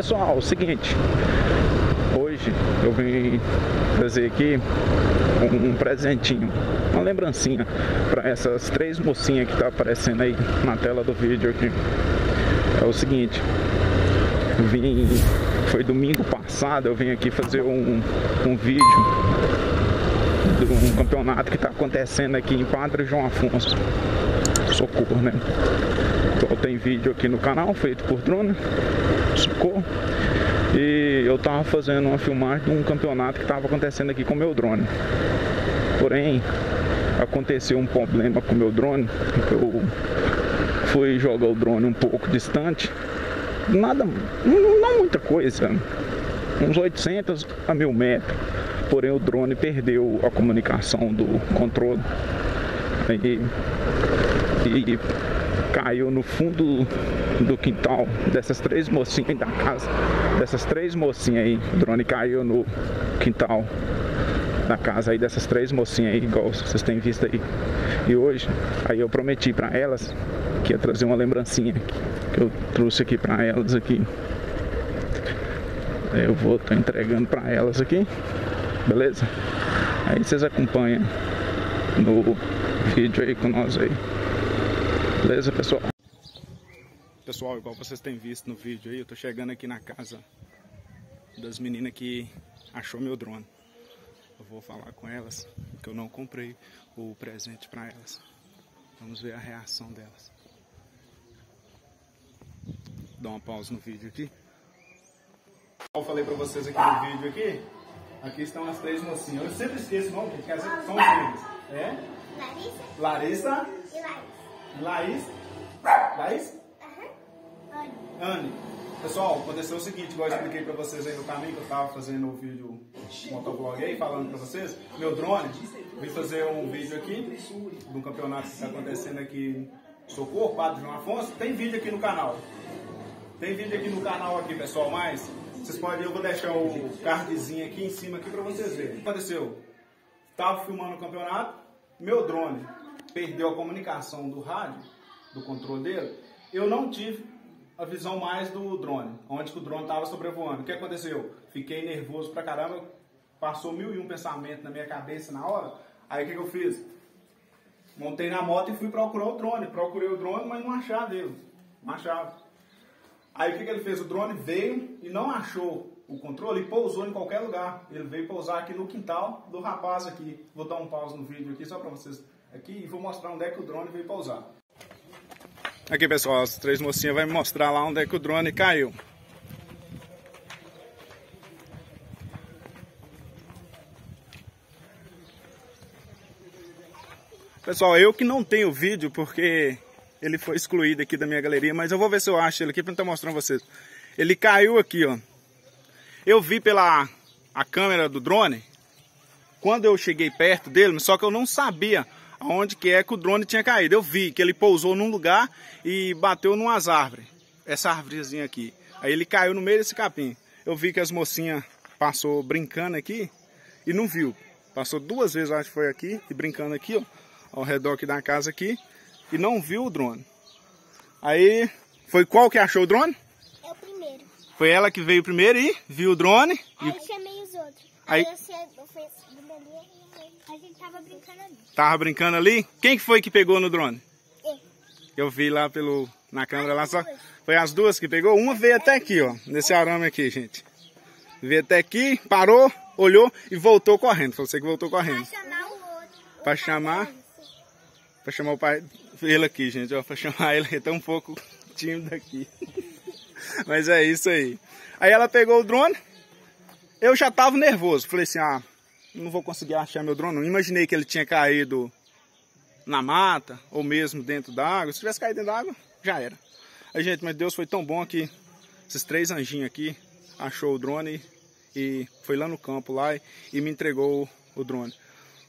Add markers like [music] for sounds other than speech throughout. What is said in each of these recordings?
pessoal, o seguinte, hoje eu vim trazer aqui um, um presentinho, uma lembrancinha para essas três mocinhas que tá aparecendo aí na tela do vídeo aqui. É o seguinte, vim, foi domingo passado, eu vim aqui fazer um, um vídeo de um campeonato que está acontecendo aqui em Padre João Afonso. Socorro, né? Então, tem vídeo aqui no canal feito por drone, socorro. E eu tava fazendo uma filmagem de um campeonato que estava acontecendo aqui com meu drone. Porém, aconteceu um problema com meu drone. Eu fui jogar o drone um pouco distante. Nada, não muita coisa, uns 800 a 1000 metros. Porém, o drone perdeu a comunicação do controle. E, e caiu no fundo do quintal dessas três mocinhas da casa. Dessas três mocinhas aí. O drone caiu no quintal da casa aí dessas três mocinhas aí, igual vocês têm visto aí. E hoje, aí eu prometi para elas que ia trazer uma lembrancinha que eu trouxe aqui para elas aqui. Eu vou estar tá entregando para elas aqui, beleza? Aí vocês acompanham no vídeo aí com nós aí. Beleza, pessoal? Pessoal, igual vocês têm visto no vídeo aí, eu tô chegando aqui na casa das meninas que achou meu drone. Eu vou falar com elas que eu não comprei o presente para elas. Vamos ver a reação delas. Dá uma pausa no vídeo aqui. Eu falei para vocês aqui no vídeo aqui. Aqui estão as três mocinhas. Eu sempre esqueço o nome, gente. São gêmeas. É? Larissa. Larissa. Laís. Laís? Aham. Anne. Pessoal, aconteceu o seguinte, igual eu expliquei pra vocês aí no caminho, que eu tava fazendo o vídeo motovlog aí, falando pra vocês, meu drone, vim fazer um vídeo aqui, de um campeonato que tá acontecendo aqui em Socorro, Padre João Afonso, tem vídeo aqui no canal. Tem vídeo aqui no canal aqui, pessoal, mas vocês podem, eu vou deixar o cardzinho aqui em cima aqui pra vocês verem. O que aconteceu? Tava filmando o campeonato, meu drone perdeu a comunicação do rádio, do controle dele, eu não tive a visão mais do drone, onde o drone estava sobrevoando. O que aconteceu? Fiquei nervoso pra caramba, passou mil e um pensamentos na minha cabeça na hora. Aí o que, que eu fiz? Montei na moto e fui procurar o drone. Procurei o drone, mas não achava dele. Não achava. Aí o que, que ele fez? O drone veio e não achou o controle e pousou em qualquer lugar. Ele veio pousar aqui no quintal do rapaz aqui. Vou dar um pause no vídeo aqui só para vocês aqui e vou mostrar onde é que o drone veio pousar. Aqui pessoal, as três mocinhas vão me mostrar lá onde é que o drone caiu. Pessoal, eu que não tenho vídeo porque ele foi excluído aqui da minha galeria, mas eu vou ver se eu acho ele aqui para tentar mostrar pra vocês. Ele caiu aqui, ó. Eu vi pela a câmera do drone, quando eu cheguei perto dele, só que eu não sabia aonde que é que o drone tinha caído. Eu vi que ele pousou num lugar e bateu numas árvores. Essa árvorezinha aqui. Aí ele caiu no meio desse capim. Eu vi que as mocinhas passou brincando aqui e não viu. Passou duas vezes, acho que foi aqui, e brincando aqui, ó, ao redor aqui da casa aqui, e não viu o drone. Aí, foi qual que achou o drone? Foi ela que veio primeiro e viu o drone. Aí e... eu chamei os outros. Aí, Aí eu, fui a gente tava brincando ali. Tava brincando ali? Quem que foi que pegou no drone? Eu. Eu vi lá pelo, na câmera lá só. Foi as duas que pegou. Uma veio até aqui, ó. Nesse arame aqui, gente. Veio até aqui, parou, olhou e voltou correndo. Foi você que voltou correndo. Pra chamar o outro. Pra chamar. Pra chamar o pai. Ele aqui, gente, ó. Pra chamar ele. Ele tá um pouco tímido aqui. Mas é isso aí. Aí ela pegou o drone. Eu já tava nervoso. Falei assim, ah, não vou conseguir achar meu drone. Não imaginei que ele tinha caído na mata ou mesmo dentro da água. Se tivesse caído dentro da água, já era. Aí, gente, mas Deus foi tão bom que esses três anjinhos aqui achou o drone e foi lá no campo lá e me entregou o drone.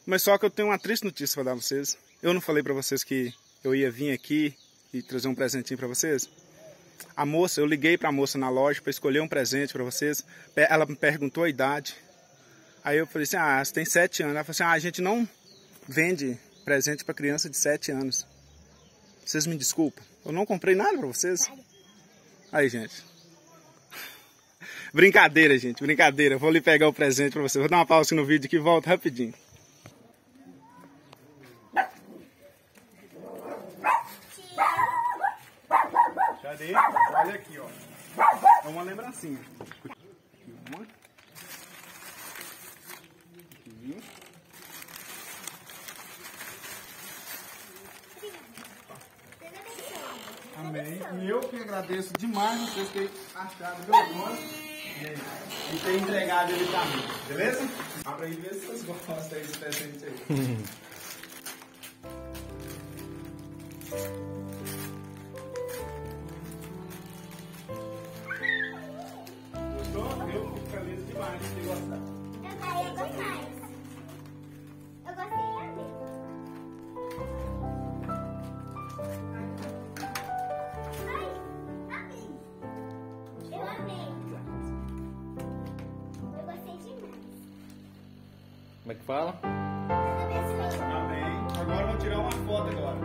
Mas só que eu tenho uma triste notícia para dar pra vocês. Eu não falei para vocês que eu ia vir aqui e trazer um presentinho para vocês? A moça, eu liguei para a moça na loja para escolher um presente para vocês. Ela me perguntou a idade. Aí eu falei assim, ah, você tem sete anos. Ela falou assim, ah, a gente não vende presente para criança de sete anos. Vocês me desculpam. Eu não comprei nada para vocês. Aí, gente. Brincadeira, gente, brincadeira. Vou lhe pegar o presente pra você. Vou dar uma pausa no vídeo aqui e volto rapidinho. Cadê? Olha aqui, ó. É uma lembrancinha. Amém. E eu que agradeço demais vocês terem achado meu nome e ter entregado ele pra mim. Beleza? Abra aí e vê se vocês gostam desse presente aí. Como é que fala? Abençoe. Amém. Agora eu vou tirar uma foto agora.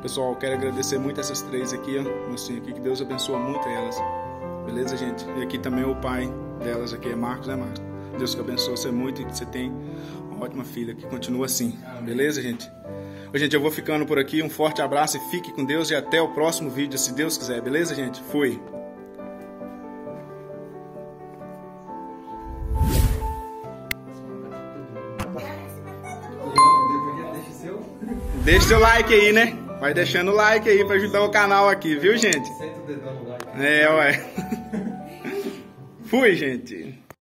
Pessoal, quero agradecer muito essas três aqui, ó, mocinha aqui, que Deus abençoa muito elas. Beleza, gente? E aqui também o pai delas aqui é Marcos, né, Marcos? Deus que abençoe você muito e que você tem uma ótima filha que continua assim. Beleza, gente? Ô, gente, eu vou ficando por aqui. Um forte abraço e fique com Deus e até o próximo vídeo, se Deus quiser. Beleza, gente? Fui. Deixa seu like aí, né? Vai deixando o like aí pra ajudar o canal aqui, viu, gente? Senta o dedão no like. É, ué. [laughs] Fui, gente.